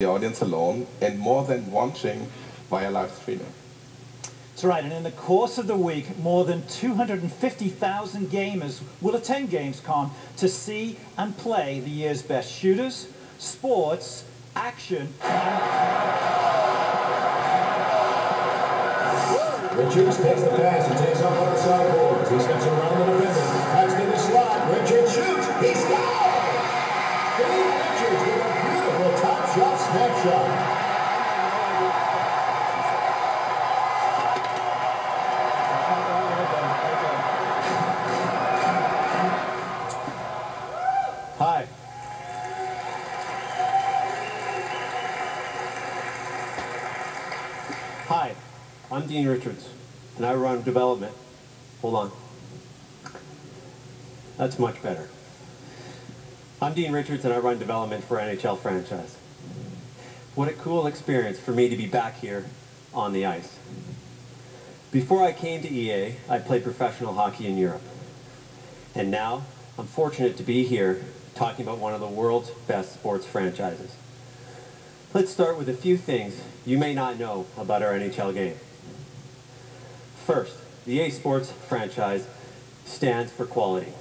the audience alone and more than watching via live streaming. That's right, and in the course of the week, more than 250,000 gamers will attend Gamescom to see and play the year's best shooters, sports, action, and... Richards takes the pass and takes off snapshot. Hi. Hi, I'm Dean Richards, and I run development. Hold on. That's much better. I'm Dean Richards, and I run development for NHL franchise. What a cool experience for me to be back here on the ice. Before I came to EA, I played professional hockey in Europe. And now, I'm fortunate to be here talking about one of the world's best sports franchises. Let's start with a few things you may not know about our NHL game. First, the EA Sports franchise stands for quality.